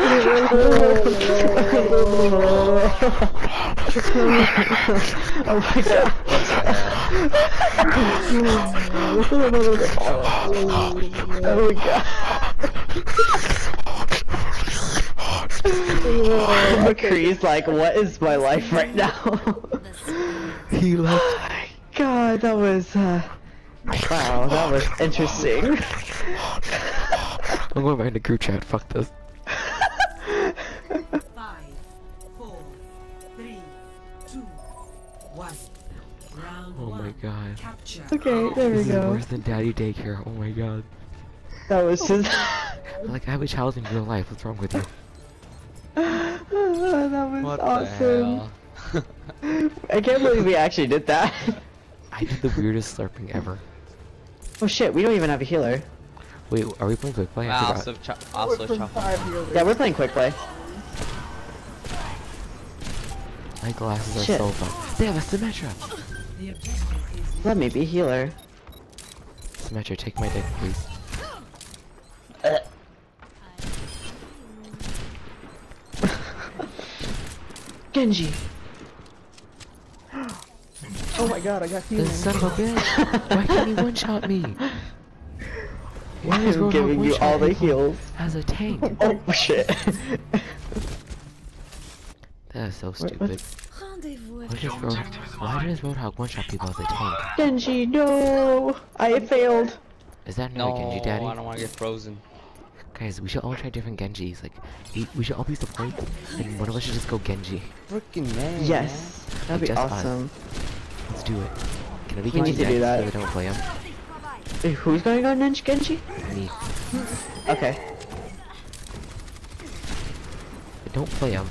oh my god. oh my god. McCree's like, what is my life right now? He left. oh my god, that was, uh, wow, that was interesting. I'm going back into group chat. Fuck this. My god. Okay, there we This is go. worse than daddy daycare. Oh my god. That was just, Like I have a child in real life. What's wrong with you? that was What awesome. the hell? I can't believe we actually did that. I did the weirdest slurping ever. oh shit, we don't even have a healer. Wait, are we playing quick play? I Wow, forgot. also, ch also shuffle. Yeah, we're playing quick play. My glasses are Shit. so fun. They have a Symmetra. The objective is Let me be healer. Symmetra, take my dick, please. Genji. Oh my god, I got The human. son of a bitch! Why can't he one-shot me? Why is I'm giving you all the people heals. As a tank. Oh shit. That is so stupid. what- rendezvous. Why does, Road Why does Roadhog one-shot people as a tank? Genji, no! I failed. Is that No, another Genji daddy? I don't want to get frozen. Guys, we should all try different Genjis. Like, we, we should all be support, and one of us should just go Genji. Freaking man. Yes, that'd be Just us. awesome. Let's do it. Can I be We Genji need to do that. so we don't play him? Wait, who's going on Ninja Genji? Me. Okay. But don't play him.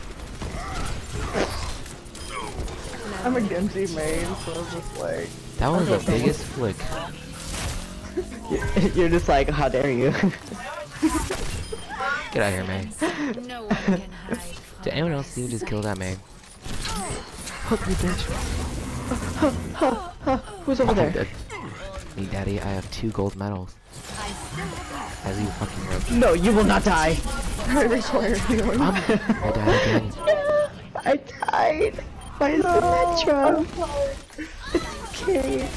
I'm a Genji main, so it's just like. That was the biggest flick. You're just like, how dare you? Get out of here, Mei. No one can hide from Did anyone else see you just kill that Mei? Hook me, bitch. Who's over I'm there? Me, daddy, I have two gold medals. As you fucking rip. No, you will not die. I require healing. I died again. I died. By Symmetra. Okay.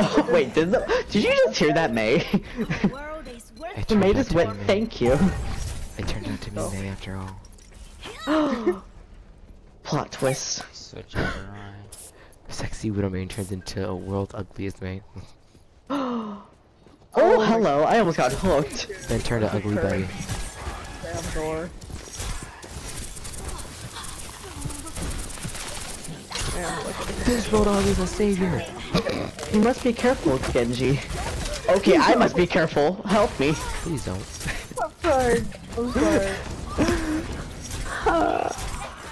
Oh, wait, did, the, did you just hear that, Mei? the world is worth I May just to went, Mei. thank you. It turned out to be Mei after all. Plot twist. Switch it around. Sexy Widow Main turns into a world's ugliest Mei. Oh, oh, hello. I almost got hooked. Then turned to Ugly Betty. Damn door. Damn, look at This Roadhog is a savior. You must be careful, Genji. Okay, I must be careful. Help me. Please don't. I'm sorry. I'm sorry.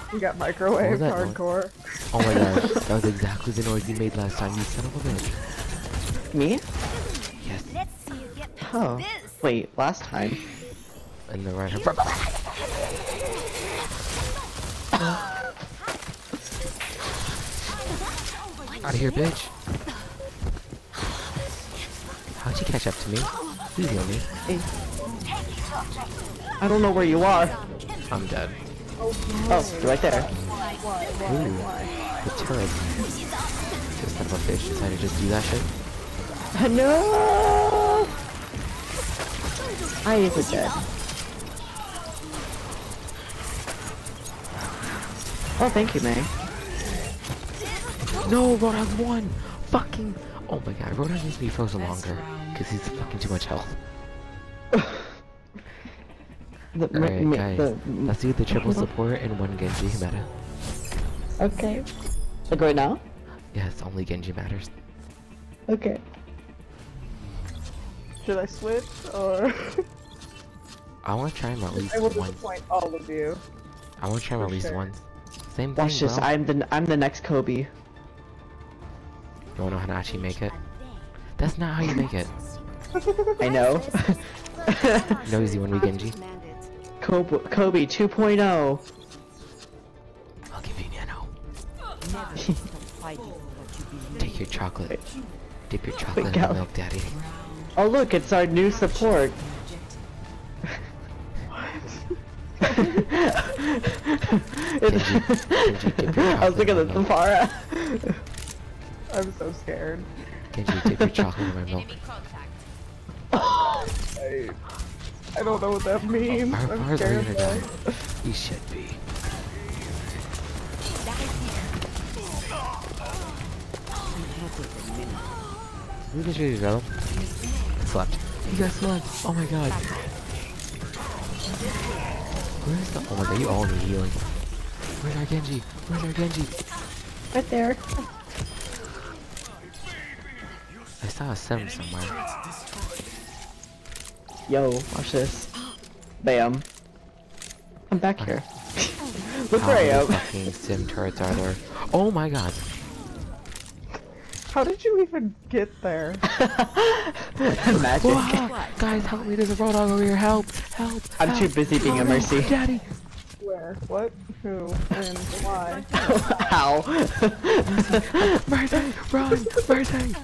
you got microwave that noise? hardcore. Oh my god, that was exactly the noise you made last time, you son of a bitch. Me? Yes, Let's see you get past Oh. this. Wait, last time. And the right Out of here, bitch. How'd you catch up to me? Please heal me. I don't know where you are. I'm dead. Oh, you're right there. Ooh, the turret. This son of a bitch decided to just do that shit. No! I is dead. Oh, thank you, Mei. No, Roadhog won! Fucking! Oh my god, Roadhog needs to be frozen longer. Cause he's fucking too much health. The, Alright, guys. the- Let's do the triple support and one Genji meta. okay. Like right now? Yes, only Genji matters. Okay. Should I switch or? I wanna try him at least I will once. disappoint all of you. I wanna try him at least sure. once. Same thing, Watch this. bro. I'm the I'm the next Kobe. You wanna know how to actually make it? That's not how you make it. I know. Nosy when we Genji. Kobe, Kobe 2.0. I'll give you Nano. Take your chocolate. Dip your chocolate in the milk, daddy. Oh look, it's our new support. It- Genji, dip your I was looking at in the my Pharah. I'm so scared. Genji, dip your chocolate in my milk. I, I don't know what that means. Our I'm Pharah's scared. ready to die. though. He should be. We just ready to go. Slept. You guys slept. Oh my god. Where's the? Oh my god, you all need healing. Where's our Genji? Where's our Genji? Right there. I saw a seven somewhere. Yo, watch this. Bam. I'm back here. Look How where I many am. fucking sim turrets are there? Oh my god. How did you even get there? Magic. Whoa, guys, help me! There's a roadhog over here. Help! Help! I'm too busy being Oh a no, mercy. Daddy! Where? What? Who? When? Why? Ow. Mercy! Run! Mercy!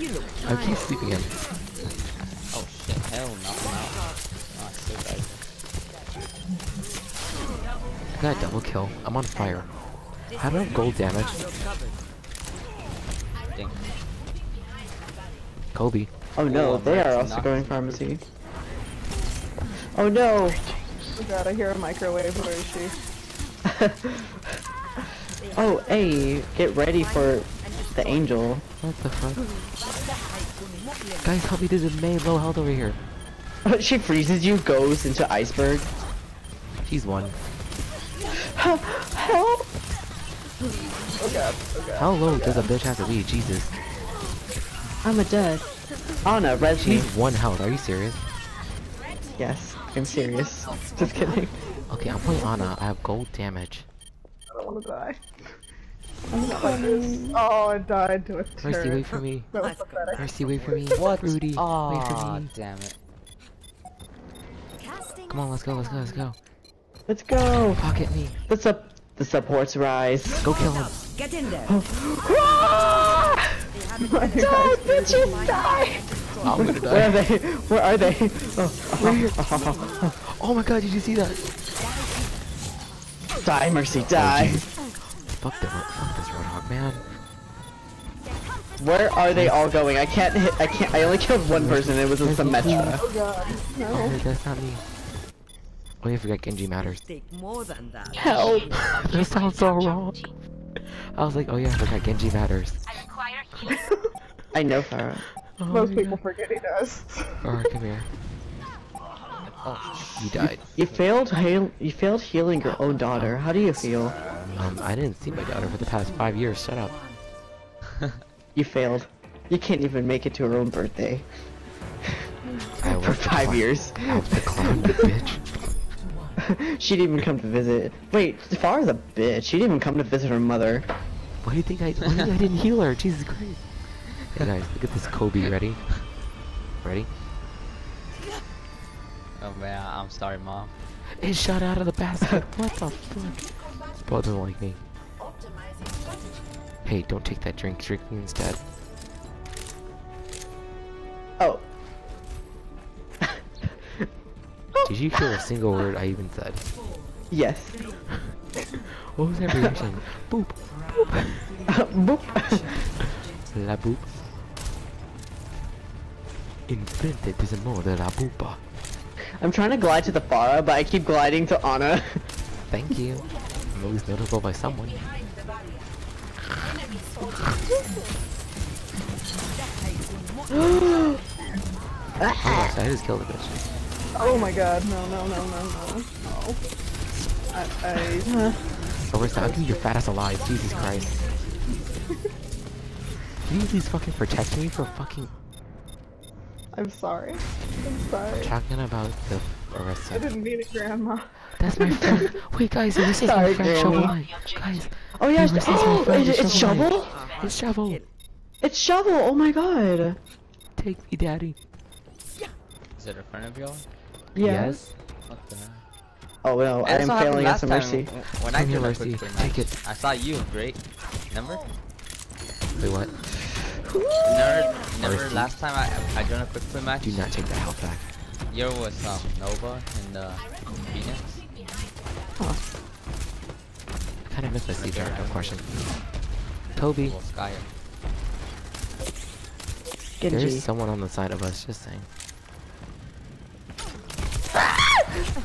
I keep sleeping in. Oh shit, hell, nothing out. Oh, I still died. I got a double kill. I'm on fire. How do I have gold damage? Dang. Kobe. Oh no, Oh, they are also going Pharmercy. Oh no. Oh god, I hear a microwave. Where is she? Oh, hey, get ready for the angel. What the fuck? Guys, help me! There's a Mei low health over here. she freezes you, goes into iceberg. She's one. Help! Oh god. Oh god. How low does a bitch have to be? Jesus. I'm a dead. Ana, res me. She's one health. Are you serious? Yes, I'm serious. Just kidding. Okay, I'm playing Ana. I have gold damage. I don't want to die. Oh, I died to a Mercy, wait for me. That was pathetic. Mercy, wait for me. What? Rudy, wait for me. damn it. Come on, let's go, let's go, let's go. Let's go. Pocket me. The sub the supports rise. Go kill him. Get in there. Oh. Die, bitches, die! I'm gonna Where are they? Where are they? Oh, Oh my god, did you see that? die, Mercy, die. Oh, Fuck the fuck this roadhog, man. Where are they all going? I can't hit. I can't. I only killed one person. It was a Symmetra. Oh god. Oh, No. wait, that's not me. Oh, you forgot Genji matters. Take more than that. Help! that sounds so wrong. I was like, oh yeah, I forgot Genji matters. I know, Pharah. Oh, Most people God. forget he does. Alright, come here. Oh, you died. You failed. Heal, you failed healing your own daughter. How do you feel? Um, I didn't see my daughter for the past five years. Shut up. You failed. You can't even make it to her own birthday I for five years. I was declined, you bitch. she didn't even come to visit. Wait, Pharah's a bitch. She didn't even come to visit her mother. Why do you think I? Why do you think I didn't heal her? Jesus Christ. Hey guys, look at this Kobe. Ready? Ready? Oh man, I'm sorry, mom. It shot out of the basket. What the fuck? Bro doesn't like me. Hey, don't take that drink. Drink me instead. Oh. Did you hear a single word I even said? Yes. What was that reaction? Boop. Boop. La boop. Enfrente amor de la bupa. I'm trying to glide to the Pharah, but I keep gliding to Ana. Thank you. I'm always noticeable by someone. Oh, gosh, I just killed a bitch. Oh my god. No, no, no, no, no. No. I, I, Orisa, I'll keep your fat ass alive. Jesus Christ. Can you please fucking protect me for fucking I'm sorry. I'm sorry. talking about the I didn't mean it, Grandma. That's my friend. Wait, guys, this is my friend Grandma. Shovel. Knight. Guys, Oh yeah, Hey, it's, this is my oh, friend, it's, it's Shovel Shovel? It's Shovel. It's Shovel, oh my god. Take me, daddy. Is it a friend of yours? Yeah. Yes. What the hell? Oh no, I am failing last us a mercy. When I Come here, did Mercy. Take it. I saw you, great. Remember? Wait, what? Never, never last time I I joined a quick play match. Do not take that health back. You're with um, Nova and uh, Phoenix. I kind of miss my Caesar, no question. Toby, Genji. there's someone on the side of us, just saying.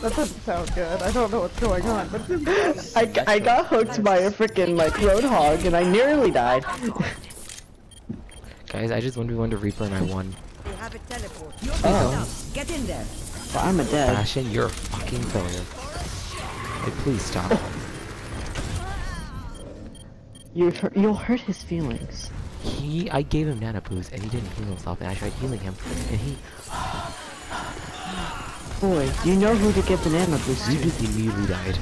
That doesn't sound good. I don't know what's going on, but it doesn't sound- I, I got hooked by a freaking like roadhog and I nearly died. Guys, I just 1v1 to Reaper and I won. They have a teleport. Oh, Get in there. well, I'm a dead. Bastion, you're a fucking failure. Hey, please stop. You hurt, you'll hurt his feelings. He, I gave him nano boost and he didn't heal himself and I tried healing him and he, Boy, you know who to give banana boost he to. just immediately died.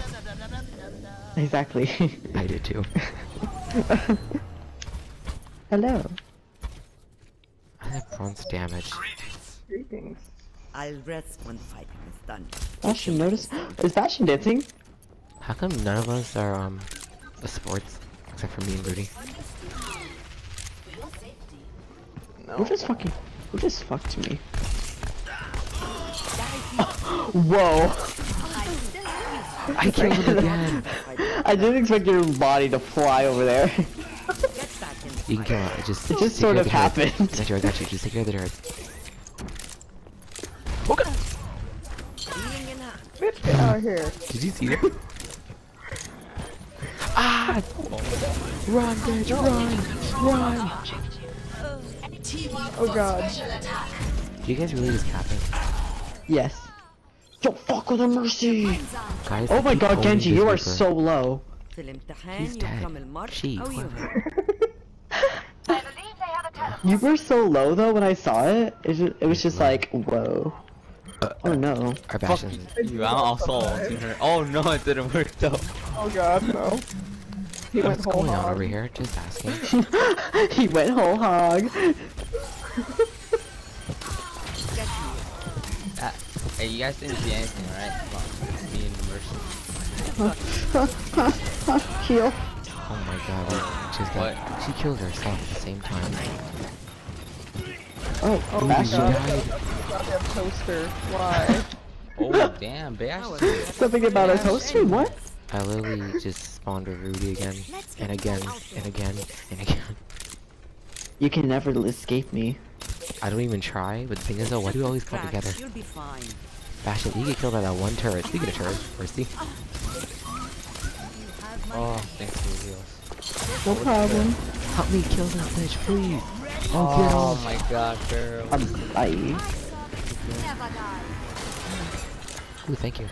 Exactly. I did too. Hello. I have bronze damage. Greetings. I'll rest when fighting is done. Fashion notice? Is fashion dancing? How come none of us are, um, the sports? Except for me and Rudy. Who just fucking who just fucked me? Whoa! I killed him again! I didn't expect your body to fly over there. You can kill it. Just, it just sort of happened. I got you, I got you. Just take care of the dirt. Out here. Did you see that? ah! Run, bitch, run! Run! Oh god. Do you guys really just cap it? Yes. Don't fuck with a mercy! Guys, oh my god, Genji, you are so low. He's dead. Jeez, You were so low though when I saw it. It, just, it was just like, whoa. Oh no. Our Fuck Bastion. you, I'm also. Oh no, it didn't work though. Oh god, no. He What's whole going on over here? Just asking. he went whole hog. Uh, hey, you guys didn't see anything, right? Come on. Me and Mercy. Heal. Oh my god, like, she's got, What? she killed herself at the same time. Oh, Oh Ooh, my she god. died. Goddamn toaster. Why? Oh damn, Bash. Something about a toaster? What? I literally just spawned a Rudy again, and again, and again, and again. You can never escape me. I don't even try, but the thing is though, why do we always come together? You'll be fine. Bastion, you get killed by that one turret. Speaking of turrets, Mercy. Oh, thanks for the heals. No problem. Help me kill this bitch, please. Oh, get Oh off. my god, girl. Um, bye. Ooh, thank you.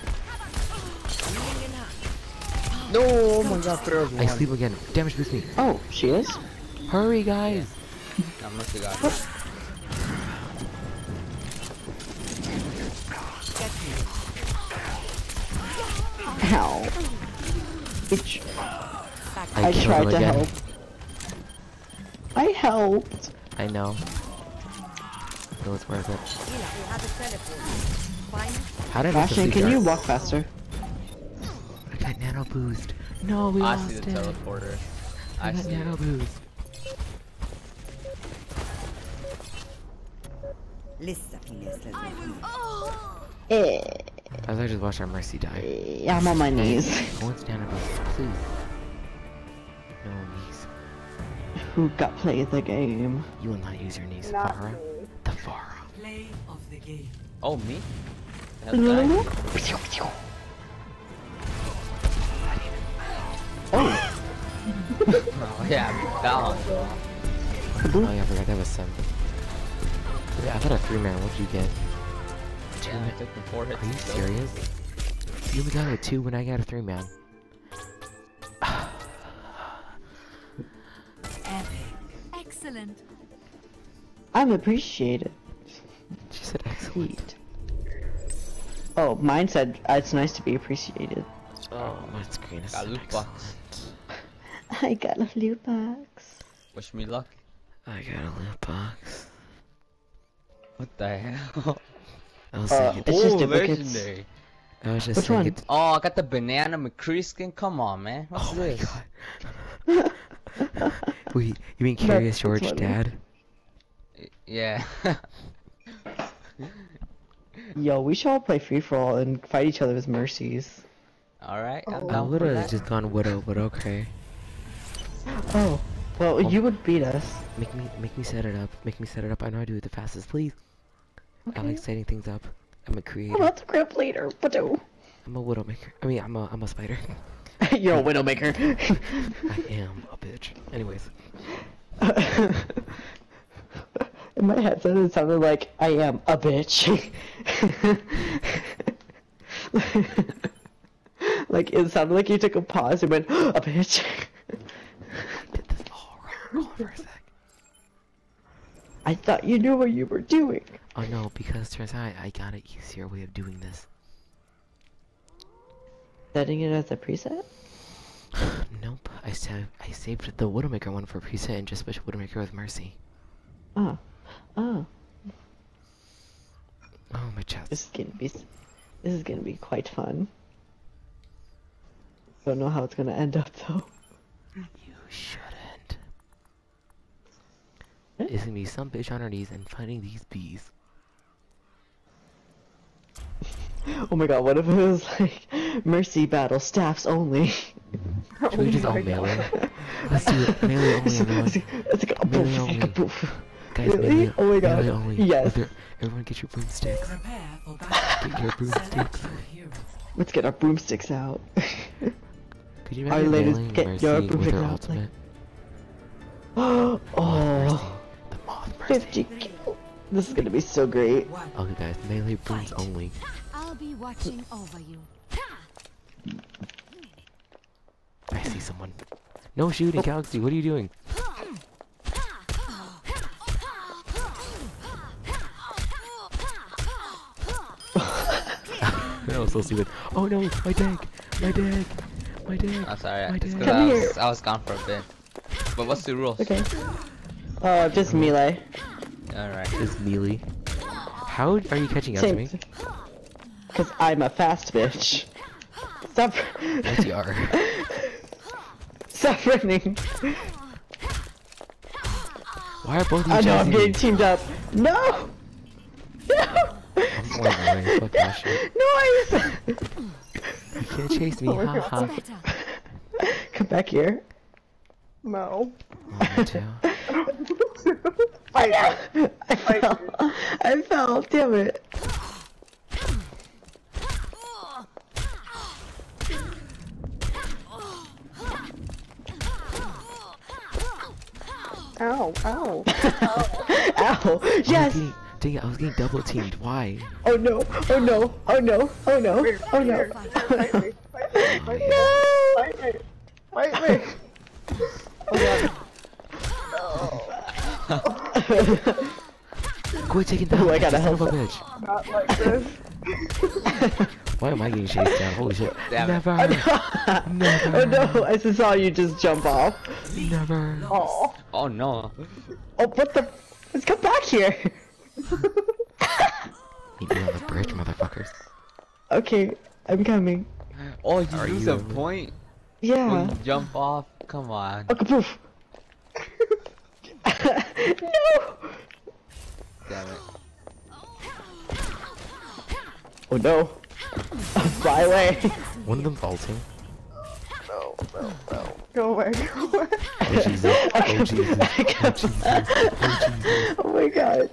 No, oh my god, there was I sleep again. Damage boost me. Oh, she is? Hurry, guys. No, Mercy got it. Ow. Bitch. I, I tried to help. I helped. I know. It was worth it. How did Ashton, can dark? you walk faster? I got nano boost. No, we I lost see the it. teleporter. I, I got nano it. boost. I was I just watched our Mercy die. Yeah, I'm on my knees. Go want nano boost, please. No knees. Who got played the game? You will not use your knees, Not Pharah. me. The Pharah. Play of the game. Oh, me? Hell did I- Oh, Oh, yeah, balance. Oh yeah, I forgot that was some. Wait, I got a three man. What'd you get? Two Yeah. I took the four hits. Are you serious? You only got a two when I got a three man. Excellent. I'm appreciated. She said excellent. Sweet. Oh, mine said uh, it's nice to be appreciated. Oh, my screen is Got so loot box. I got a loot box. Wish me luck. I got a loot box. What the hell? I was Uh, thinking, It's just oh, duplicates. legendary. I was just Which thinking. one? Oh, I got the banana McCree skin. Come on, man. What's Oh my this? god. Wait, you mean Curious George dad? Yeah. Yo, we should all play free for all and fight each other with mercies. Alright, I'm Oh. I down would have that. just gone Widow, but okay. Oh, well, oh. you would beat us. Make me make me set it up. Make me set it up. I know I do it the fastest. Please. I like setting things up. I'm a creator. I'm not the group leader. but do? I'm a Widowmaker. I mean, I'm a I'm a spider. You're a widowmaker. I am a bitch. Anyways, In my headset, it sounded like I am a bitch. like it sounded like you took a pause and went a bitch. did this all wrong. For a sec. I thought you knew what you were doing. Oh no, because turns out I got an easier way of doing this. Setting it as a preset? Nope. I saved I saved the Widowmaker one for preset and just switched Widowmaker with Mercy. Oh, oh, Oh my chest. this is gonna be, this is gonna be quite fun. Don't know how it's gonna end up though. You shouldn't. It's gonna be some bitch on her knees and fighting these bees. Oh my god, what if it was like mercy battle staffs only? Should we just all melee? Let's do it. Melee only, everyone. It's like a Melee poof, only. like a poof. Guys, Really? melee, Oh my god. melee only. Yes. With everyone get your broomsticks. Prepare for battle. Get your broomsticks. Select your hero. Let's get our broomsticks out. Could you Our imagine ladies get Mercy your with broomsticks her out, like- ultimate? Oh. oh, The moth mercy. 50 kill. This is gonna be so great. Okay guys, melee brooms only. I'll watching over you. I see someone. No shooting, Galaxy, what are you doing? that was so stupid. Oh no, my deck! My deck! My deck! I'm sorry, My it's deck. because Come I here. was, I was gone for a bit. But what's the rules? Okay. Uh, just melee. Alright. Just melee. How are you catching up to me? Same. Cause I'm a fast bitch. Stop. Yes, you are. Stop running. Why are both of you I know I'm chasing getting teamed up. No! No! I'm going away. Fuck that shit. Noise! You can't chase me, Oh haha. Better. Come back here. No. Oh, me too. Fight. I fell. I fell. Damn it. Ow, ow. Ow. I was Yes. getting, dang it, I was getting double teamed. Why? Oh no. Oh no. Oh no. Oh no. Oh no. Fight me. Fight me. Fight me. No. Fight me. Fight me. Quit taking down. Ooh, I gotta son of a help bitch. Not like this. Why am I getting chased down? Holy shit. Damn. Never. Never. Oh no. I just saw you just jump off. Never. Oh. Oh no. Oh, what the? Let's come back here. Meet me on the bridge, motherfuckers. Okay. I'm coming. Oh, you Are lose you- a point Yeah. when you jump off? Come on. Okay, poof. no. Damn it. Oh no. Fly away. One of them vaulting. No, no, no. Go away, go away. Oh Jesus. Oh Jesus. Oh Jesus. Oh Jesus. Oh my god.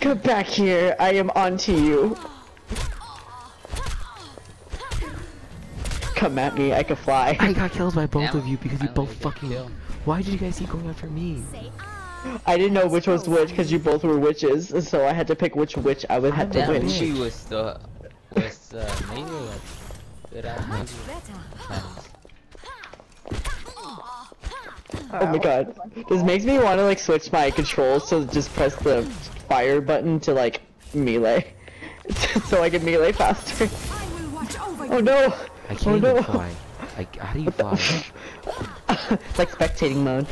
Come back here. I am onto you. Come at me. I can fly. I got killed by both Damn of you because you both fucking. killed. Why did you guys keep going after me? I didn't know which was which because you both were witches, so I had to pick which witch I would have to win. witch. she was the was uh, maybe like good maybe Oh my god. This makes me want to like switch my controls to just press the fire button to like melee. so I can melee faster. I will watch over you. Oh no! I can't Oh even no! fly. Like, how do you fly? it's like spectating mode.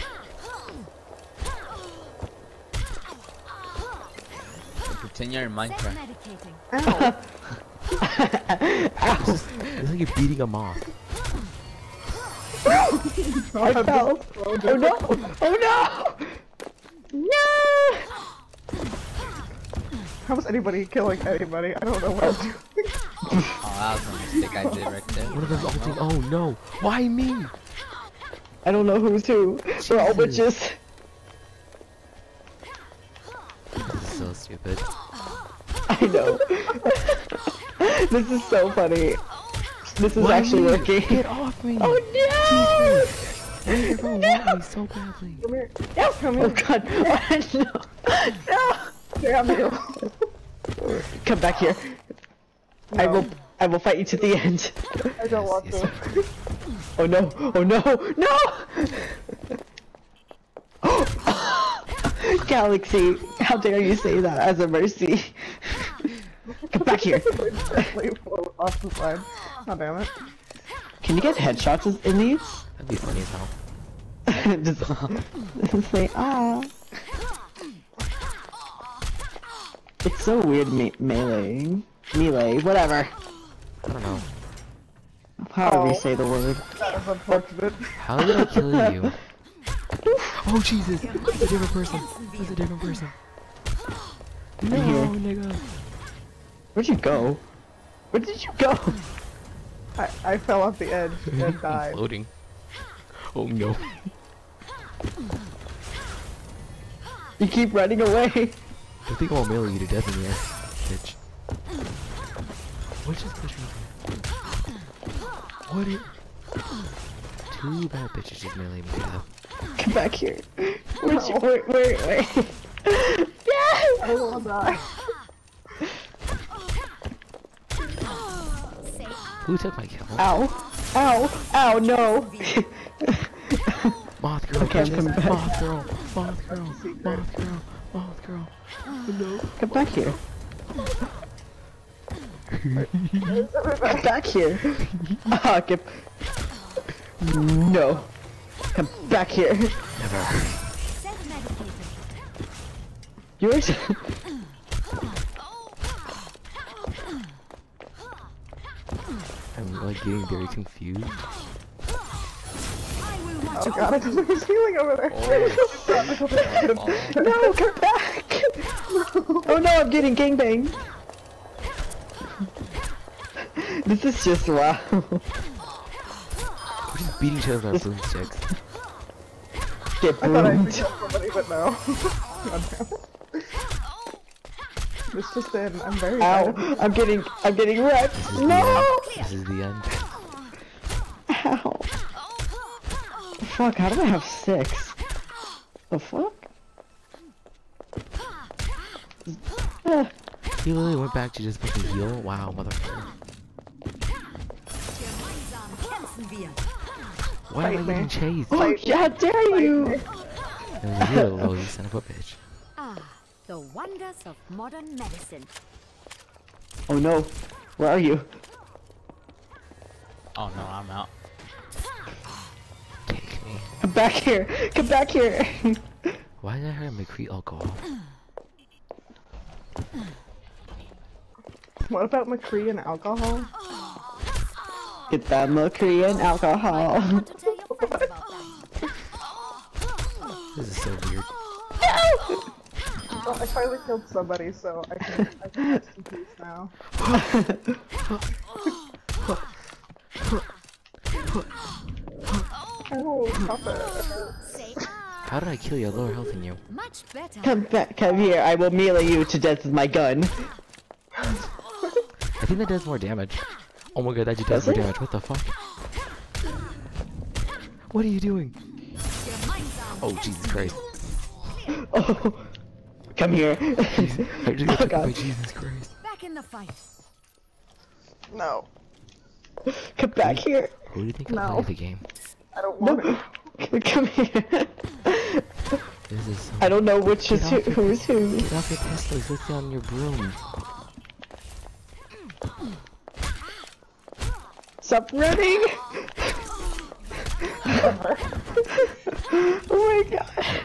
Pretend you're in Minecraft. medicating. Ow! It's like you're beating a moth. I fell. Oh no! Oh no! No! How is anybody killing anybody? I don't know what I'm doing. Oh, that was a mistake I did right there. One of them's ulting. Oh no! Why me? I don't know who's who. We're all Jesus. witches. This is so stupid. I know. this is so funny. This is Why actually working. Get off me! Oh no! Everyone want me so badly. Come here. Yeah, come Oh here. god. no. No. Damn you. Come back here. I will I will fight you to the end. I don't want Yes, to. Oh no. Oh no. No. Galaxy, how dare you say that as a mercy? Come back here. Leave off the side. Oh damn it. Can you get headshots in these? That'd be funny as hell. just, just say ah. It's so weird me melee. Melee, whatever. I don't know. However you Oh. say the word. That is unfortunate. How did I kill you? oh Jesus! It's a different person. It's a different person. No, nigga. Where'd you go? Where did you go? I, I fell off the edge and died. Floating. Oh no. You keep running away. I think I'll mail you to death in here, bitch. What just pushed me? What it? Two bad bitches just melee me to death. Come back here. Where'd you, wait, wait, wait. yes! I don't want to die. Who took my kill? Ow. Ow. Ow, no. Moth girl, Okay, coming back. Moth girl, moth girl, moth girl, moth girl. No. Come back here. Come back here. Ah, get... No. Come back here. Never. Yours? I'm like getting very confused. I will watch Oh over god, I thought there was healing over there. Oh, no, come back. oh no, I'm getting gangbang. This is just wow. We're just beating each other with our broomsticks. Get I thought I boomed. somebody, but no. God. This just in. I'm very Ow, bad. I'm getting, I'm getting wrecked. This is the No! End. This is the end. Ow. Fuck, how do I have six? The fuck? He literally went back to just fucking heal. Wow, motherfucker. Kämpfen wir. Why am I Fight me. getting chased? oh, how dare you! It was you, little you son of a bitch. Ah, the wonders of modern medicine. Oh no, where are you? Oh no, I'm out. Take me. Come back here, come back here! Why did I hear McCree alcohol? What about McCree and alcohol? Get that Korean alcohol. Want to tell your friends about that. This is so weird. Well, I finally killed somebody, so I can, I can rest in peace now. Oh, stop it. Say How did I kill you? I lower health than you. much better. come back, come here, I will melee you to death with my gun. I think that does more damage. Oh my god, that just does Does more it? damage. What the fuck? What are you doing? Your minds are Oh, Jesus Christ. Oh, come here. I just got Oh, by Jesus Christ. back in the fight. No, Come back here. Who do you think No. I play the game? I don't No, want it. come here. This is so I don't know which is who, your- who's who. Get off your Teslas, let's get on your broom. Stop running! oh my god.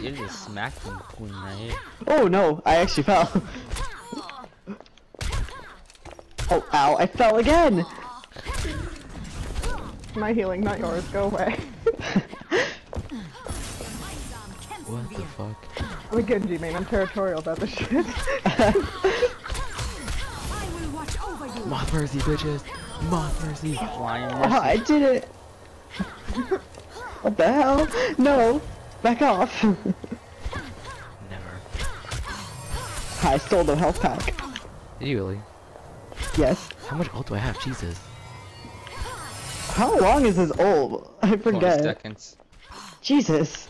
You just smacked him, Queen Knight. Oh no, I actually fell. Oh, ow, I fell again! My healing, not yours. Go away. What the fuck? I'm a Genji main. I'm territorial about this shit. I will watch over you. Moth mercy, bitches. Moth mercy. Flying Oh, mercy. I did it. what the hell? No, back off. Never. I stole the health pack. Did you really? Yes. How much ult do I have? Jesus. How long is his ult? I 20 forget. seconds. Jesus.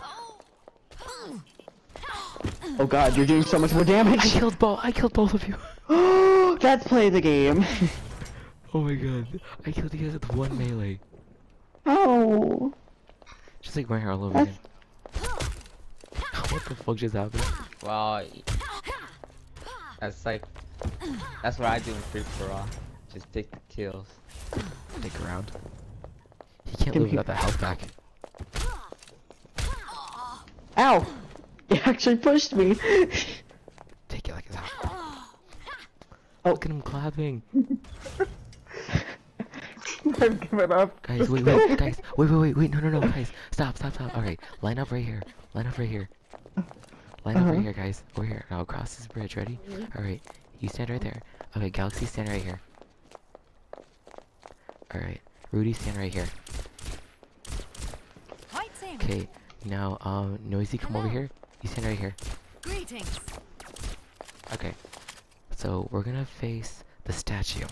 Oh god, you're doing so much more damage. I damage. killed both. I killed both of you. That's play the game. Oh my god. I killed you guys with one melee. Oh. Just like my hair all over again. what the fuck just happened? Well, that's like, that's what I do in free for all. Just take the kills. Stick around. He can't Give live me- without the health back. Ow. He actually pushed me. Take it like it's hot. Oh. Look at him clapping. I'm given up. Guys, wait, wait, guys, wait, wait, wait, wait, no, no, no, guys, stop, stop, stop. Alright, line up right here. Line up right here. Line up Uh-huh. right here, guys. Over here. I'll cross this bridge. Ready? Alright, you stand right there. Okay, Galaxy, stand right here. Alright, Rudy, stand right here. Okay, now, um, Noisy, come over here. You stand right here. Greetings. Okay. So, we're gonna face the statue.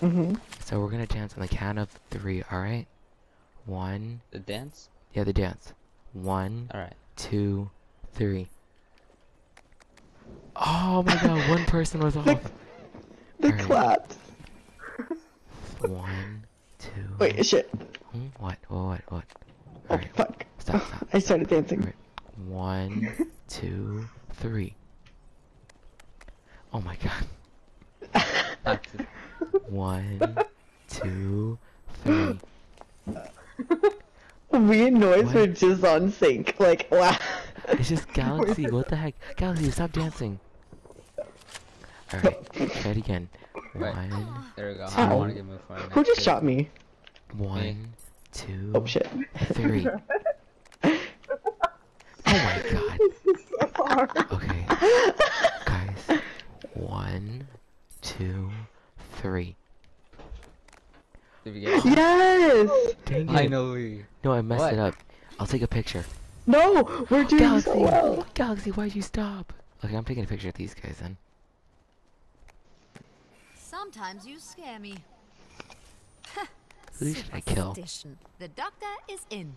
hmm So, we're gonna dance on the count of three, alright? One, The dance? yeah, the dance. One, Alright. two, three. Oh my god, one person was off. The Alright. clap. One, two. Wait, shit. What? What? What? What? Oh, Alright, fuck. stop, stop. I started dancing. Alright. One, two, three. Oh my god. One, two, three. Me and Noise What? were just on sync. Like, wow. It's just Galaxy. What the heck? Galaxy, stop dancing. Alright, try it again. Right. One, There we go. I don't want to get moved for Who just shot me? one, two, Oh shit. three. Oh my god. This is so hard. Okay. Guys. One, two, three. Did we get Yes! Dang it. Finally. No, I messed What? it up. I'll take a picture. No! We're doing Galaxy! so well. Galaxy, why'd you stop? Okay, I'm taking a picture of these guys then. Sometimes you scare me. Who should I kill? The doctor is in.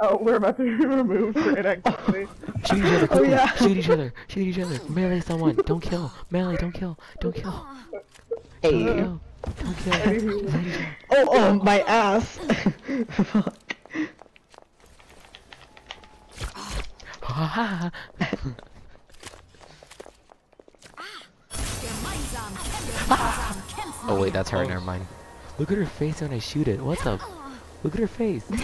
Oh, we're about to be removed for inactivity. Shoot each other, Oh, yeah. Shoot each other. Shoot each other. Melee someone. Don't kill. Melee, don't kill. Don't kill. Hey. Don't kill. Don't kill. Oh, oh, my ass. Fuck. Ah. Oh wait, that's her. Oh. Never mind. Look at her face when I shoot it. What the? Look at her face. Her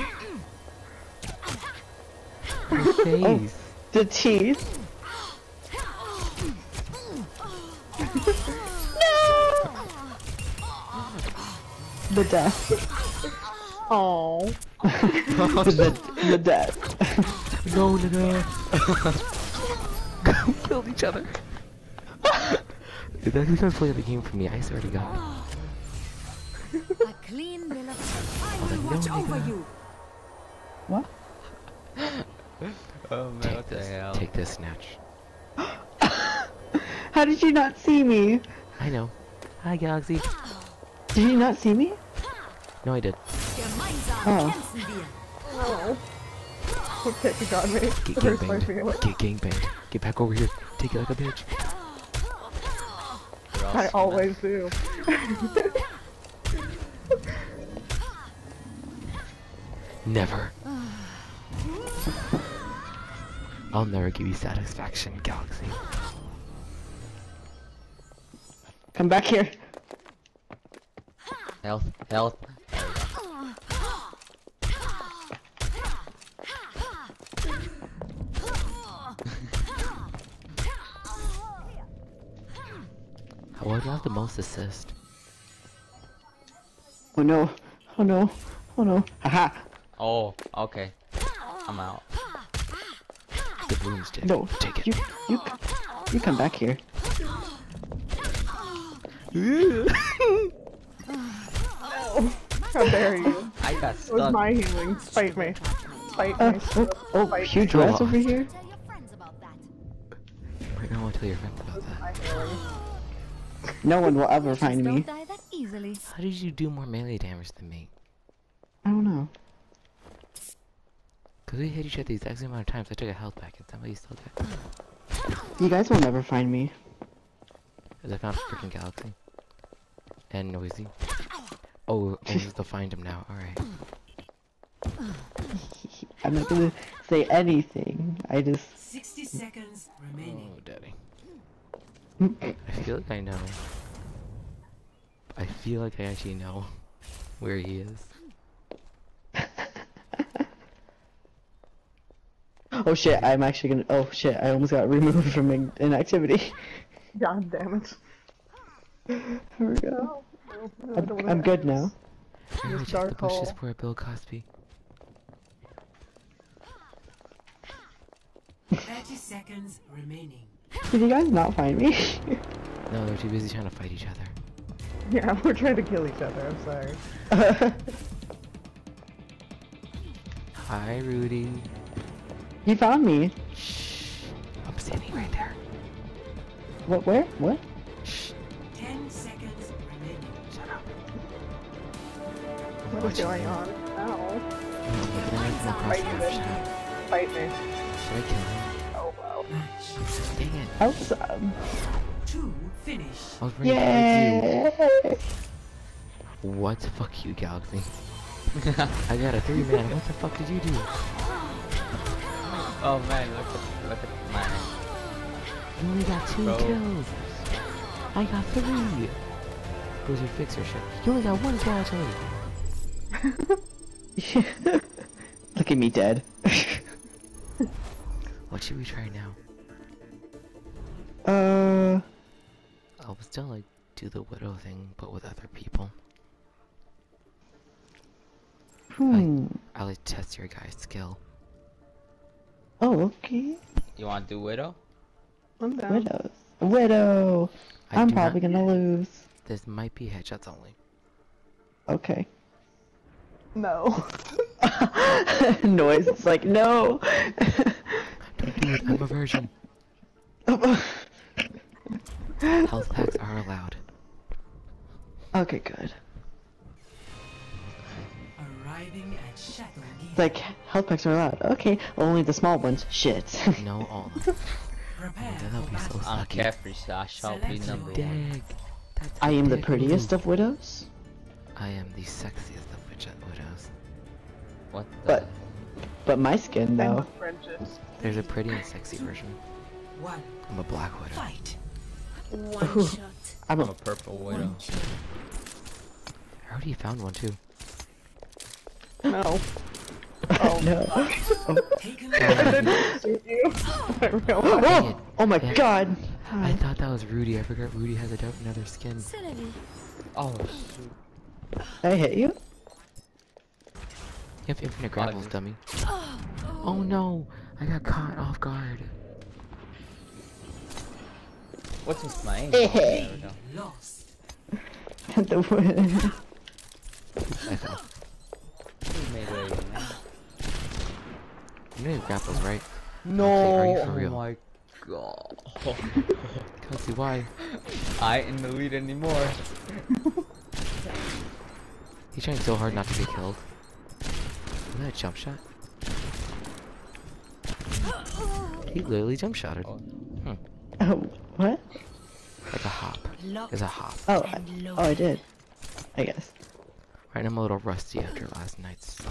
oh, face. The teeth. no! The death. Oh. the, the death. No, no, no. Killed each other. Dude, that's who's gonna play the game for me. I swear to God. A clean bill of I will no, watch over you. What? Oh man, Take what the this. hell? Take this, snatch. How did you not see me? I know. Hi, Galaxy. Did you not see me? No, I did. Oh. Oh. Okay, he got me. Get There's my gangbanged. Get gangbanged. Get back over here. Take it like a bitch. I always do. Never. I'll never give you satisfaction, Galaxy. Come back here. Health, health. Why do I have the most assist? Oh no. Oh no. Oh no. Haha. Oh, okay. I'm out. The bloom's dead. No, take it. You, you, you come back here. How dare you? I got It was my healing. Fight me. Fight Uh, me. oh, oh, Fight huge Go res off. over here. Tell your friends about that. Right now, I'll tell your friends about that. My healing. No one will ever find me. die that easily. How did you do more melee damage than me? I don't know. Cause we hit each other the exact same amount of times. I took a health back and somebody still did. You guys will never find me. Cause I found a freaking galaxy. And noisy. Oh, oh, still find him now. All right. I'm not gonna say anything. I just. 60 seconds remaining. Oh, daddy. I feel like I know. I feel like I actually know where he is. Oh shit! I'm actually gonna. Oh shit! I almost got removed from in- inactivity. God damn it. Here we go. Oh, I I'm, I'm good now. I really This checked the bushes hole. for a Bill Cosby. 30 seconds remaining. Did you guys not find me? No, they're too busy trying to fight each other. Yeah, we're trying to kill each other. I'm sorry. Hi, Rudy. you found me. Shh. I'm standing right there. What? Where? What? 10 seconds remaining. Shut up. What is going on? Ow. Fight Fight me. Fight me. Should I kill him? Awesome. Um, two finish. I was running towards Yay! you. What? Fuck you, Galaxy. I got a three man. What the fuck did you do? Oh man, look at look at mine. You only got two Bro. kills. I got three. Who's your fixer shit? You only got one kill, actually. Look at me dead. What should we try now? Uh. I would still like do the widow thing, but with other people. Hmm. I like test your guy's skill. Oh, okay. You want to do widow? I'm down. Widows. Widow. I I'm do not- probably gonna lose. This might be headshots only. Okay. No. Noise. It's like no. Don't do it. I'm a virgin. Health packs are allowed. okay, good. Arriving at Shadow like health packs are allowed. Okay, only the small ones. Shit. No, all of them. Prepare That'll for be so. I'm sucky. carefree, so I shall be number your one. I am the prettiest move. of widows. I am the sexiest of witch widows. What the? But but my skin though. There's a pretty and sexy version. One. I'm a black widow. Fight. One shot. I'm I'm a a purple widow. I already found one too. No. Oh. no. Taken oh. I didn't shoot you. I realized. Dang it. Oh, oh my Yeah. god. I thought that was Rudy. I forgot Rudy has a do- another skin. Oh shoot. I hit you? You have infinite grapples, dummy. Oh, oh. oh no! I got caught off guard. What's this my aim? There we go. lost. the win. I fell. Who made it, man? You know you have grapples, right? No. are you for real? oh my god. Kelsey, why? I ain't in the lead anymore. He's trying so hard not to get killed. Isn't that a jump shot? He literally jump shotted. Oh. Hmm. Oh, what? Like a hop. It's a hop. Oh, I, oh, I did. I guess. Alright, I'm a little rusty after last night's.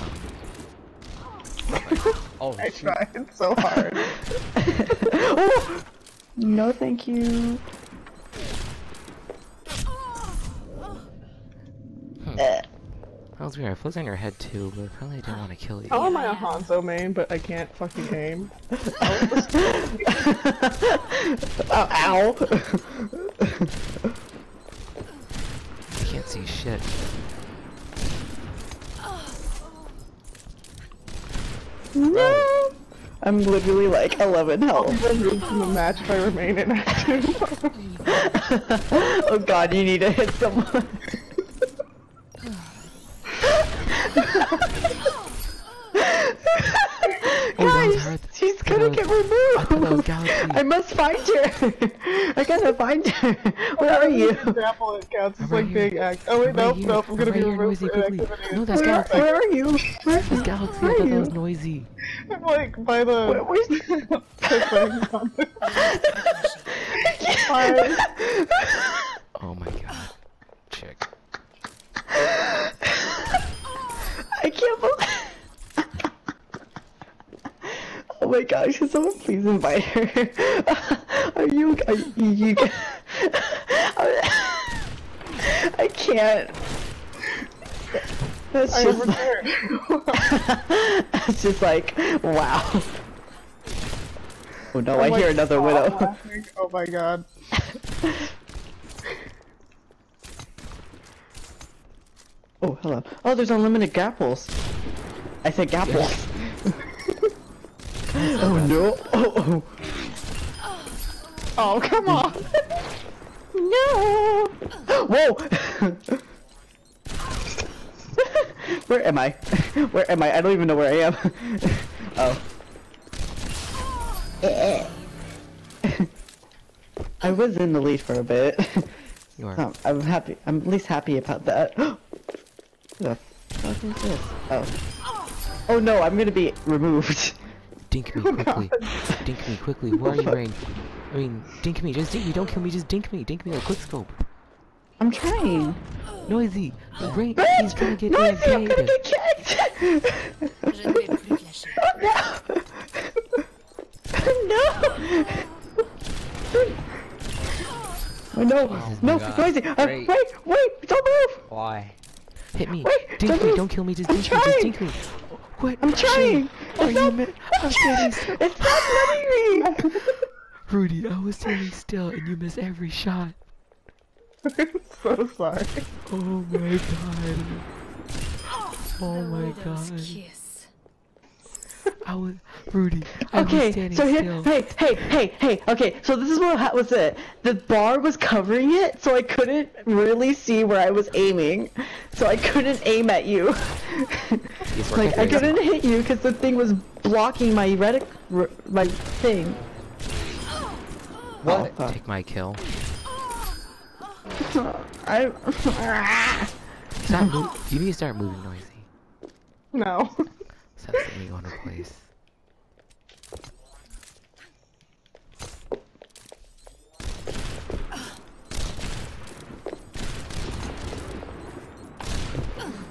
Oh I shoot. tried so hard. oh! No, thank you. hmm. Eh. That was weird. I flipped on your head too, but apparently I didn't want to kill you. How am I a Hanzo main, but I can't fucking aim? Oh, ow! I can't see shit. No! Um, I'm literally like 11 health. Removed from the match if I remain inactive. oh god, you need to hit someone. Oh, Guys, she's gonna that get was- I that was removed. Galaxy. I must find her. I gotta find her. Where are you? Grapple it counts. It's I'm right like here. act. Oh wait, I'm nope, right here. nope. I'm gonna I'm be right here, removed noisy, quickly. No, that's Where, Galaxy. where are you? Where, That's Galaxy. I where are thought that you? was noisy. I'm like by the. Where- where's Fire. Oh my god. Chick. I can't believe. Oh my gosh, can someone please invite her? Are you, are you, you I can't. That's I just, that's just like, wow. Oh no, oh I I'm, like, hear another widow. laughing. Oh my god. Oh, hello. Oh, there's unlimited gapples. I said gapples. oh no. Oh, oh. Oh come on. No! Whoa! where am I? Where am I? I don't even know where I am. oh. I was in the lead for a bit. You are. Um, I'm happy. I'm at least happy about that. The fuck is this? Oh. Oh no, I'm gonna be removed. Dink me quickly. Dink me quickly. Where are you, Rain? I mean, dink me. Just dink me. Don't kill me. Just dink me. Dink me like quick scope. I'm trying. Noisy. Rain. Bitch! He's trying to get Noisy, I'm gonna get kicked! Je ne vais plus clasher. no! Oh, no, Oh no, God. noisy! Uh, wait, wait, don't move! Why? Hit me. Wait, Dink don't me. Don't kill me. Just I'm dink me. Just trying. dink me. What? I'm trying! Are It's you not, mi- I'm standing it's not letting me! Rudy, I was standing still and you missed every shot. I'm so sorry. Oh my god. Oh my Widow's god. Kiss. I was Rudy. I Okay, standing so here, still. hey, hey, hey, hey, okay, so this is what ha- was it. The bar was covering it, so I couldn't really see where I was aiming. So I couldn't aim at you. Like, I confused. couldn't hit you because the thing was blocking my retic- r- my thing. What? Oh, Take my kill. I. Stop mo- You need to start moving noisy. No. Stop setting me on a place.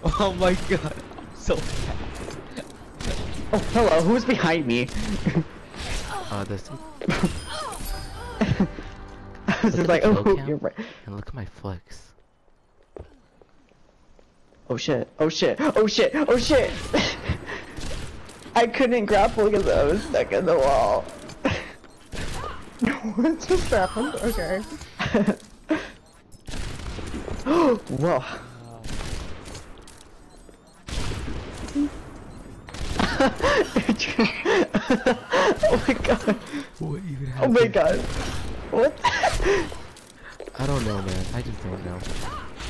Oh my god. So oh, hello, who's behind me? Uh, this I was just like, oh, cam. you're right. and look at my flex. Oh shit, oh shit, oh shit, oh shit! I couldn't grapple because I was stuck in the wall. what just happened? Okay. Whoa. oh my god. What even happened? Oh my god. What? I don't know, man. I just don't know.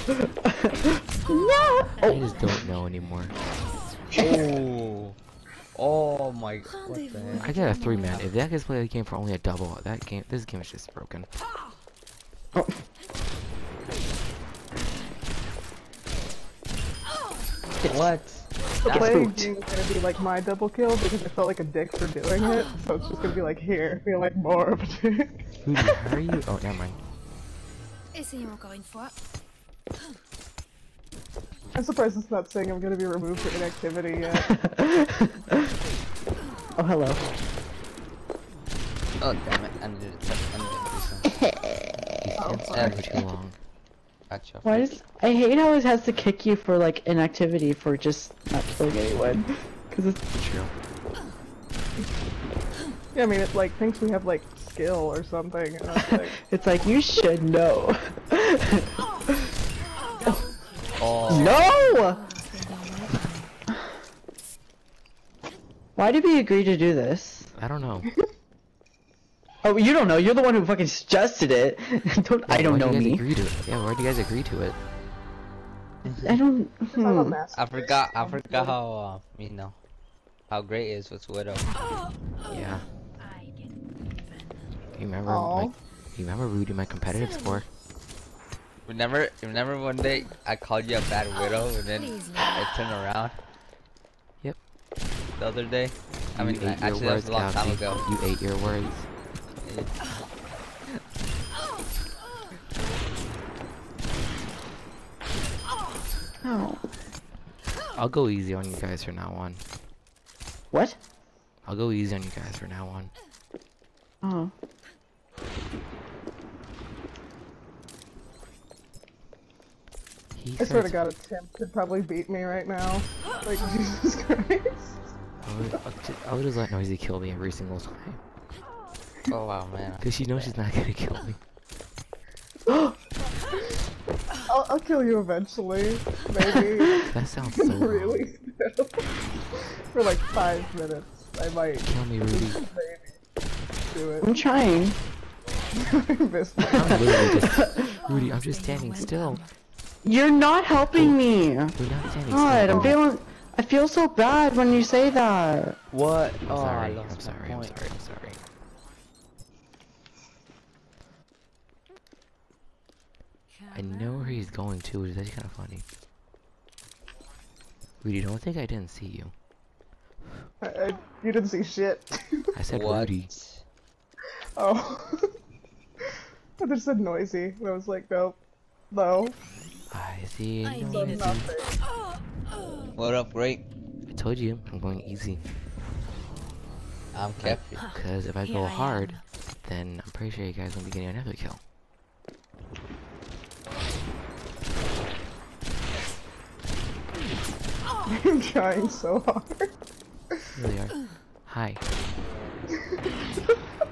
no! I just don't know anymore. Oh. Oh my. What the heck? I got a three man. If that guy's playing the game for only a double, that game, this game is just broken. Oh. What? The playing game is gonna be like my double kill because I felt like a dick for doing it. So it's just gonna be like here, feel like more of a dick. Rudy, how are you? Oh, never mind. Essayons encore une fois. I'm surprised it's not saying I'm gonna be removed for inactivity yet. oh, hello. Oh damn it! I needed to. I needed to do something. It's oh, too long. Gotcha. Why does I hate how it has to kick you for like inactivity for just not killing anyone? Cause it's True. yeah, I mean it like thinks we have like skill or something, and like it's like you should know. Oh. no! Why did we agree to do this? I don't know. Oh, you don't know. You're the one who fucking suggested it. don't, I don't why'd know you guys me. Agree to it? Yeah, why do you guys agree to it? I don't. I'm Hmm. I forgot. I forgot how uh, you know how great it is with Widow. Yeah. You remember Aw. like you remember Rudy my competitive score? Remember, remember one day I called you a bad oh, widow, and then I turned around. Yep. The other day. I mean, you ate your actually, that was words, a long time ago. You ate your words. Oh. I'll go easy on you guys from now on. What? I'll go easy on you guys from now on. Oh. He I swear to starts- God, a Tim could probably beat me right now. Like, Jesus Christ. I would, I'll would just let Noisy kill me every single time. Oh wow, man. Cause she knows she's not gonna kill me. I'll, I'll kill you eventually. Maybe. That sounds so really still. For like five minutes. I might Kill me, Rudy. maybe do it. I'm trying. I missed my I'm literally just Rudy, I'm just standing still. You're not helping me. We're not standing God. I'm oh. feeling. I feel so bad when you say that. What? I'm oh, I sorry, lost I'm my sorry, I'm sorry, I'm sorry. I know where he's going to, which is actually kind of funny. Rudy, don't think I didn't see you. I, I, you didn't see shit. I said What? Rudy. oh. I just said noisy. I was like, nope. No. I see I no needed easy. What up, great? I told you, I'm going easy. I'm kept. Because if I Here go I hard, then I'm pretty sure you guys won't be getting another kill. I'm trying so hard. Really are. Hi.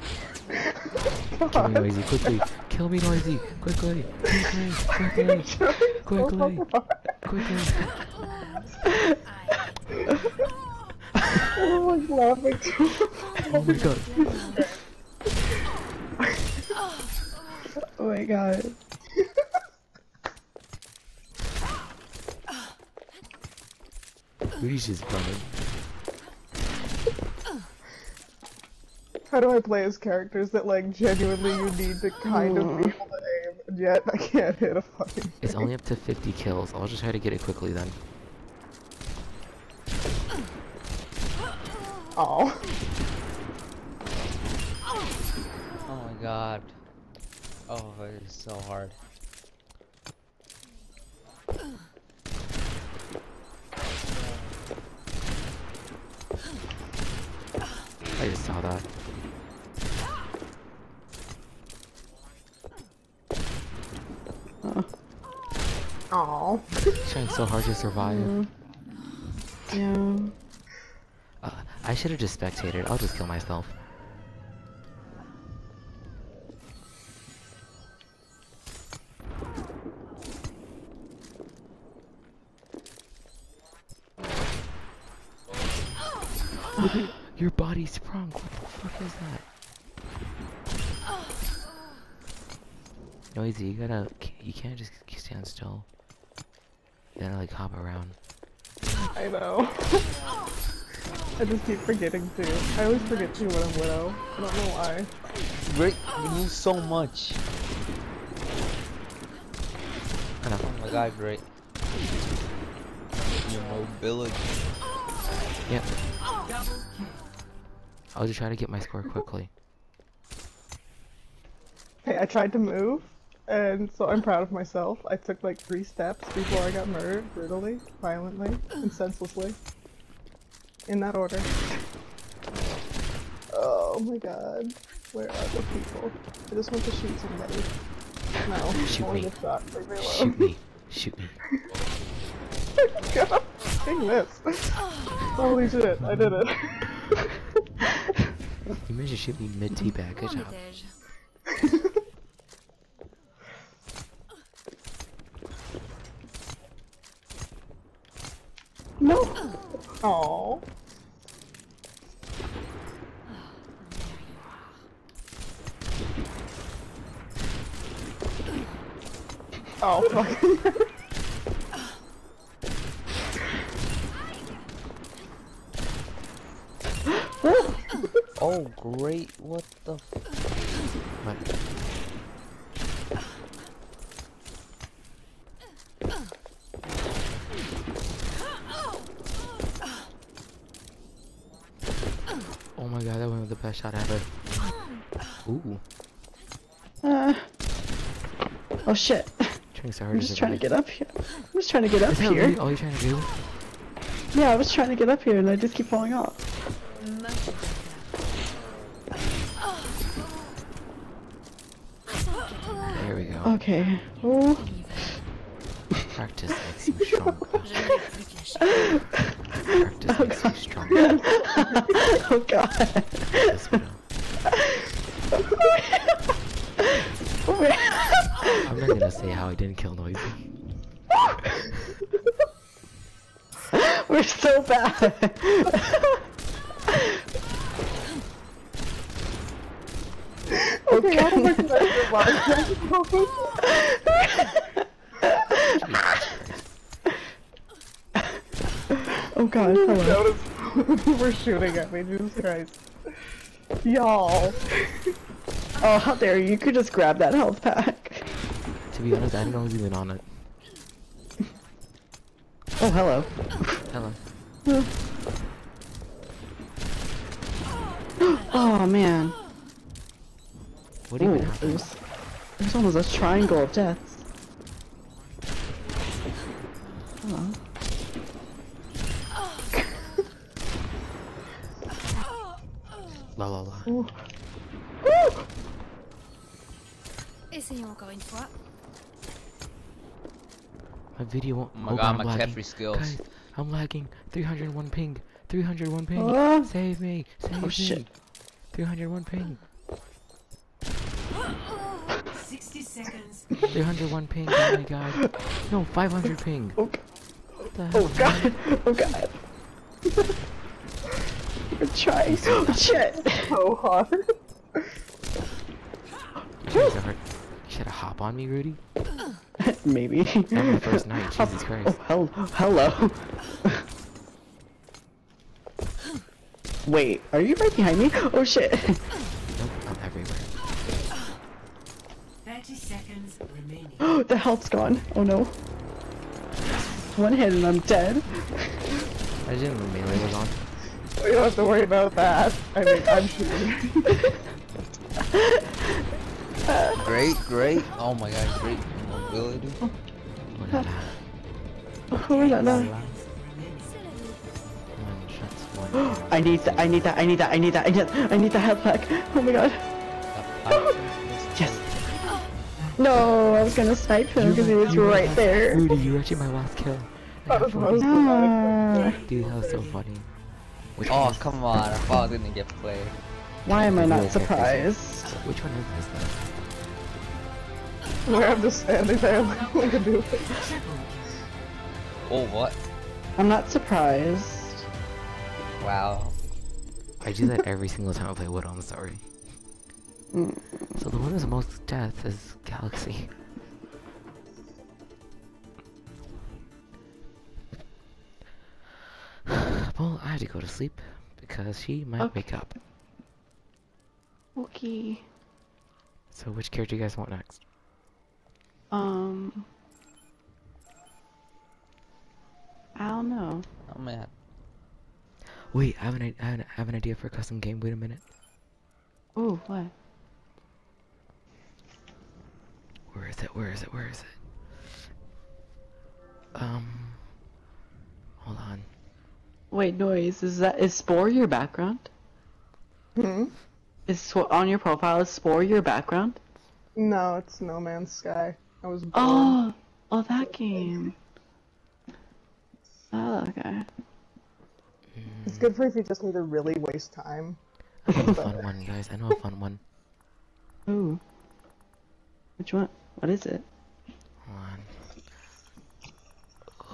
Kill me, Noisy, quickly. Kill me, Noisy. Quickly. Quickly. Quickly. Quickly. Quickly. I'm like laughing too Oh my god. Oh my god. Rudy's just How do I play as characters that like genuinely you need to kind of be hmm. able to aim, and yet I can't hit a fucking It's only up to 50 kills. I'll just try to get it quickly then. Oh. Oh my god. Oh, it's so hard. I just saw that. Aw. Trying so hard to survive. Yeah. Uh, I should have just spectated. I'll just kill myself. Your body's sprung. What the fuck is that? Noisy, you gotta. You can't just stand still. You gotta like hop around. I know. I just keep forgetting to. I always forget to when I'm Widow. I don't know why. Great, you knew so much. Enough. Oh my god, great. Your mobility. Yep. I'll just try to get my score quickly. Hey, I tried to move, and so I'm proud of myself. I took like three steps before I got murdered brutally, violently, and senselessly. In that order. Oh my god. Where are the people? I just want to shoot somebody. No, Shoot me. the shot. Leave me alone. Shoot me. Shoot me. God, dang this. Holy shit, I did it. You managed to shoot me mid teabag. Good job. Oh. Oh, fuck. oh, great. What the god, that went with best shot ever. Ooh, Uh, oh shit. trying so hard I'm just trying to get up here. I'm just trying to get up Is that really here. all you're trying to do? Yeah, I was trying to get up here and I just keep falling off. There we go. Okay. Oh. Practice makes you strong. Je ne vais plus te makes you stronger. oh god. Yes, we know. Oh, man. I'm not gonna say how I didn't kill Noisy. We're so bad. Okay, how am I gonna survive? Oh god, hello. Notice we're shooting at me, Jesus Christ. Y'all. Oh, how dare you? You could just grab that health pack. To be honest, I didn't know I was even on it. Oh, hello. Hello. Oh, man. What Ooh, even happened? there's, there's almost a triangle of deaths. Hello. La la la. Ooh. Essayons encore une fois. My video won't. Oh my oh god, I'm my lagging. Kefri skills. Guys, I'm lagging. 301 ping. 301 ping. Ah. Save me. Save Oh, me. shit. 301 ping. 60 seconds. 301 ping. Oh my god. No, 500 ping. Oh, g- What the oh hell? god. Oh god. We're trying. Oh, shit. So hard. Jeez, I heard- You should have hop on me, Rudy. Maybe. Not my first night. Jesus Oh, Christ. hell, hello. Wait, are you right behind me? Oh shit. Nope, I'm everywhere. 30 seconds remaining. Oh, the health's gone. Oh no. One hit and I'm dead. I didn't know melee was on. You don't have to worry about that. I mean, I'm shooting. Great, great. Oh my god, great mobility. I need that, I need that, I need that, I need that, I need I need the health pack. Oh my god. Yes. No, I was gonna snipe him because he was You were right there. Rudy, you were actually my last kill. I That was 40. most dramatic. Ah, Dude, that was so funny. Which Oh, one is- come on. I thought I didn't get played. why am I not surprised? Which one is this though? Where I'm just standing there like a doofus. Oh, what? I'm not surprised. Wow. I do that every single time I play Wood on the story. Mm. So the one with the most death is Galaxy. well, I have to go to sleep because she might Okay. wake up. Okay. So which character do you guys want next? Um. I don't know. Oh man. Wait, I have an, i- I have an, I have an idea for a custom game. Wait a minute. Ooh, what? Where is it? Where is it? Where is it? Um. Hold on. Wait, noise. Is that is Spore your background? Hmm? Is Sw- on your profile is Spore your background? No, it's No Man's Sky. I was born. Oh, oh, that game. Oh, okay. It's good for if you just need to really waste time. I know a fun one, guys. I know a fun one. Ooh. Which one? What is it? Hold on.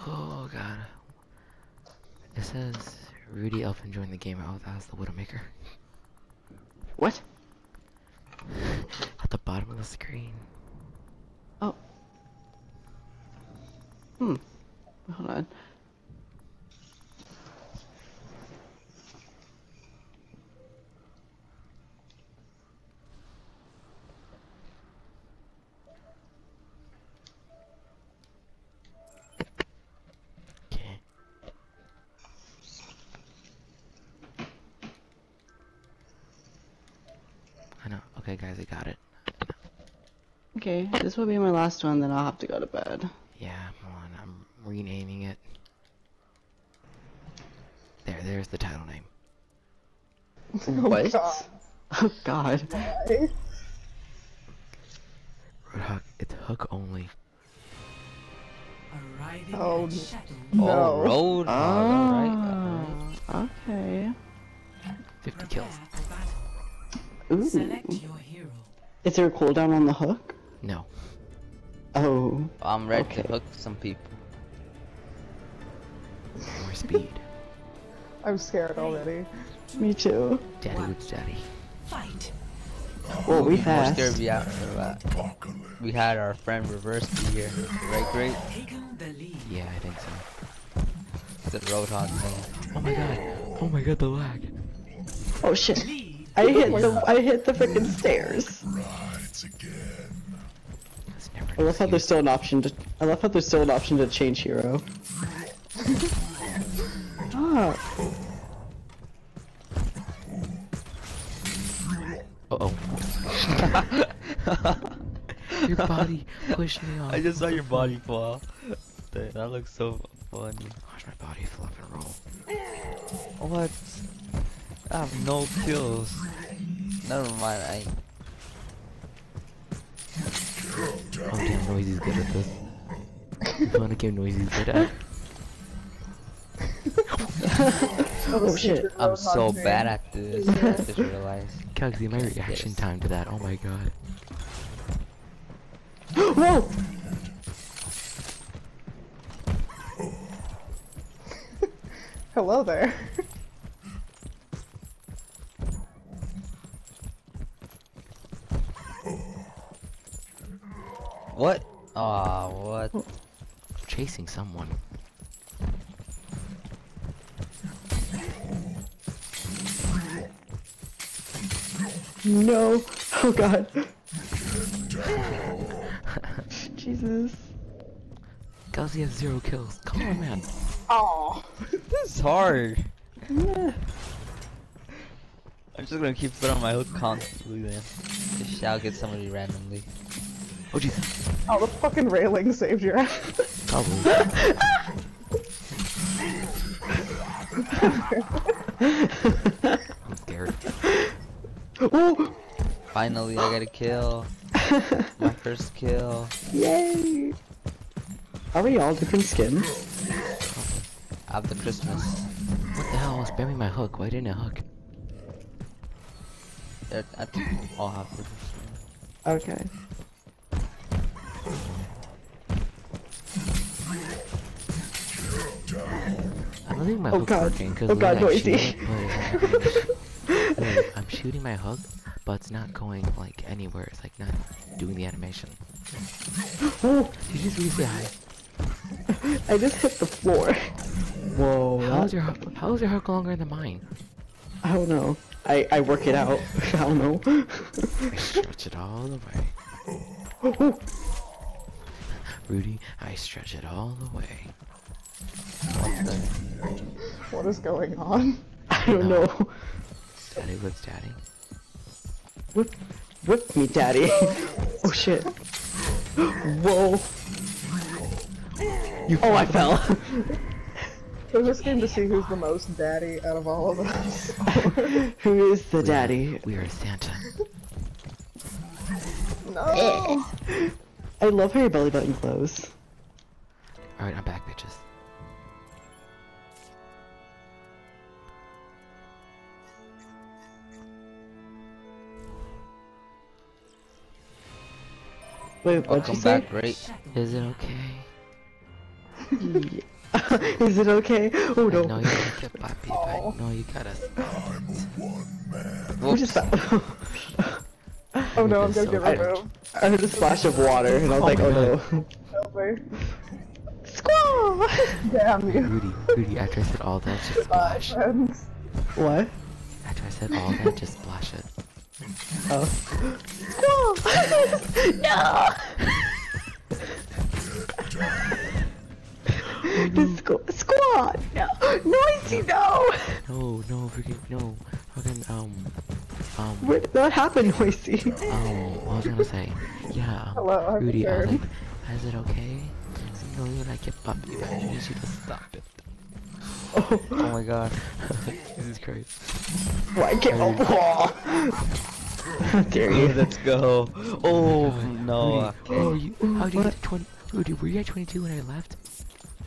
Oh god. It says Rudy Elfin joined the game. Oh, that's the Widowmaker. What? At the bottom of the screen. Oh. Hmm. Hold on. Okay, this will be my last one, then I'll have to go to bed. Yeah, hold on. I'm renaming it. There, there's the title name. What? God. Oh god. Why? Roadhog, it's hook only. Arriving Oh, at Shadow. No. Oh, road. alright. Ah, okay. 50 kills. Prepare for battle. Ooh. Select your hero. Is there a cooldown on the hook? No. I'm ready Okay. to hook some people. More speed. I'm scared already. Me too. Daddy with daddy. Fight. Well, we More fast. scared we after that. Uh, we had our friend reverse be here. Right, great. Taken the lead. Yeah, I think so. The roadhog thing. Oh my god. Oh my god, the lag. Oh shit. I hit the I hit the freaking stairs. I love how there's still an option to I love how there's still an option to change hero. Uh oh. Your body pushed me off. I just saw your body fall. That that looks so funny. Watch my body flip and roll. What? I have no kills. Never mind. I. Oh damn, Noisy's good at this. You wanna give Noisy's good at? Oh shit. I'm so bad at this. I just realized. Kelsey, my reaction Yes. time to that. Oh my god. Whoa! Hello there. What? Aw, what? Oh. chasing someone. No. Oh god. Jesus. Kelsey has zero kills. Come on, man. Oh. this is hard. I'm just gonna keep throwing my hook constantly then. Just shout get somebody randomly. Oh Jesus. Oh, the fucking railing saved your ass. Probably. I'm scared. Oh! Finally, I got a kill. My first kill. Yay! Are we all different skins? After Christmas. What the hell? I was spamming my hook. Why didn't it hook? I think we all have Christmas. Okay. Think my Oh hook's God. working because Oh God, I'm noisy. shooting, it, but it's not- Wait, I'm shooting my hook, but it's not going like anywhere. It's like not doing the animation. Oh! Did you just say hi? I just hit the floor. Whoa. How's your hook? How's your hook longer than mine? I don't know. I, I work it out. I don't know. I stretch it all the way. Oh, Rudy, I stretch it all the way. Oh. What is going on? I don't know. Daddy, what's daddy? Whip, whip me, daddy. oh shit. Whoa. You oh, I fell. We're just game to see who's the most daddy out of all of us. Who is the daddy? We are Santa. no! I love how your belly button glows. Alright, I'm back, bitches. Wait, what'd Welcome you say? back, great. Is it okay? is it okay? Oh I no. know you like it, Papi, but no, you gotta. Who just fell? Oh no, I'm This gonna get good. removed. I heard a splash of water and I was oh like, my oh no. Help me. Squall! Damn you. Rudy, Rudy, after I said all that, just splash. What? After I said all that, just splash it. Oh. no! no! the squ- squad! No! Noisy, no! No, no, freaking, no. Fucking, um, um, Um, Where did that happen, Noisy? oh, what was I gonna say? Yeah, um, Hello, I'm Rudy, I was like, is it okay? No, know you like your puppy, but I need you to stop it. Oh, Oh my god. Jesus Christ. why can't oh, How dare you? Let's go. Oh no. Rudy, oh, oh, you, how did you get to 20? Rudy, were you at 22 when I left?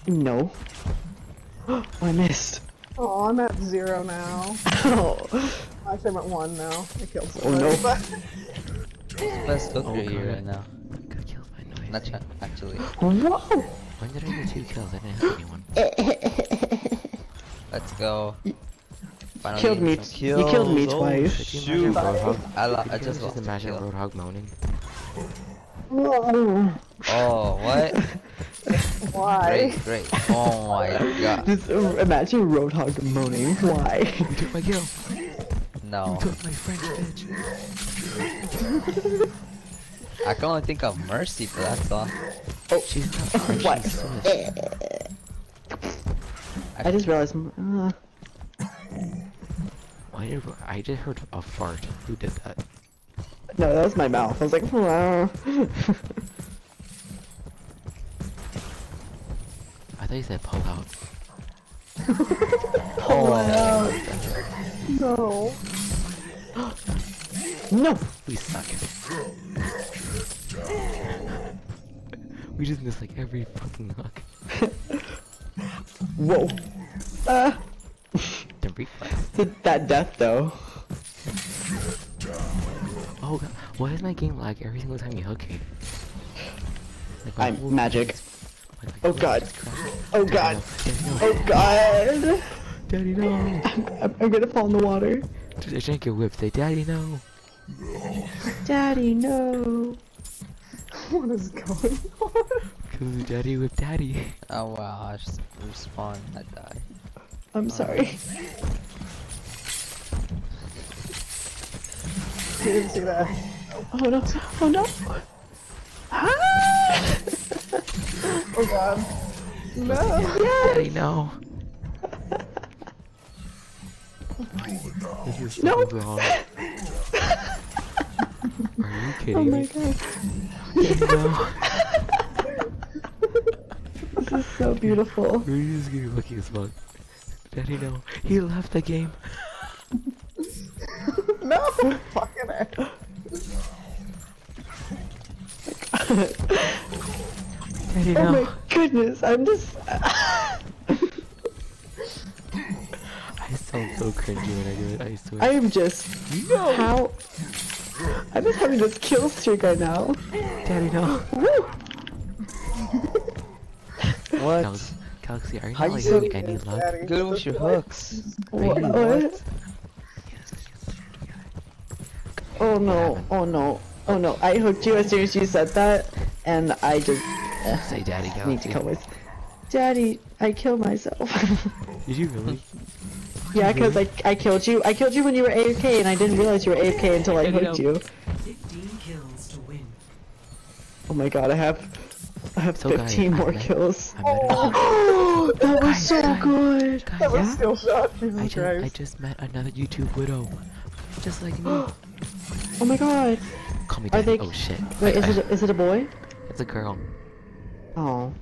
No. Oh, I missed. Oh, I'm at zero now. Oh, Actually, I'm at one now. I killed Oh, no. somebody. Best hooker Oh, here right now. Got killed by noise. Not ch- actually. whoa! When did I get two kills? I didn't have anyone. Let's go. Finally Killed me. getting some You killed me kills. Oh, twice. You shoot. I, lo- I just lost a imagine kill. Roadhog moaning. Oh, what? Why? Great, great. Oh my god. Just uh, imagine Roadhog moaning. Why? You took my kill. No. You took my French bitch. I can only think of Mercy for that song. Oh, she's not French. What? I just realized. Uh, Why did I just heard a fart? Who did that? no, that was my mouth. I was like, wow. I thought you said pull out. Oh, No. no. We suck. we just miss like every fucking hook. Whoa. Uh, The reflex. that death though. Oh god, why is my game lag every single time you hook me? Like, I'm magic. like, Oh god. just crashed. Oh Daddy, god. no. Oh god. Daddy no! I'm, I'm, I'm gonna fall in the water. Just drink your whip. Say, Daddy no! Daddy, no. What is going on? Cause Daddy with Daddy. oh wow, I just respawned. I died. I'm sorry. You didn't see that. Oh no. Oh no. Ah! Oh god. No. Daddy no! this is so No. wrong. Are you kidding Oh my me? god. No! This is so beautiful. Just getting lucky as fuck. Daddy no! He left the game! No. Fucking it. Daddy Oh no! my goodness. I'm just. I sound so cringy when I do it, I swear. I am just. How? I'm just having this kill streak right now. Daddy no! Woo! What? Galaxy, Galaxy, are you How not you like so having any luck? Good with your hooks. What? what? Oh no, oh no, oh no. I hooked you as soon as you said that, and I just uh, Say Daddy need to come with. Daddy, I killed myself. Did you really? yeah, because I, I killed you. I killed you when you were AFK, and I didn't realize you were AFK until I hooked you. kills to win. Oh my god, I have, I have So, 15 I more met- kills. I met a- Oh, that was Guys, so guys, good. Guys, That was yeah? still shot. Jesus I just, Christ. I just met another YouTube widow. Just like me. Oh my god. Call me Are they- Oh shit. Wait, I- is I- it a, is it a boy? It's a girl. Oh.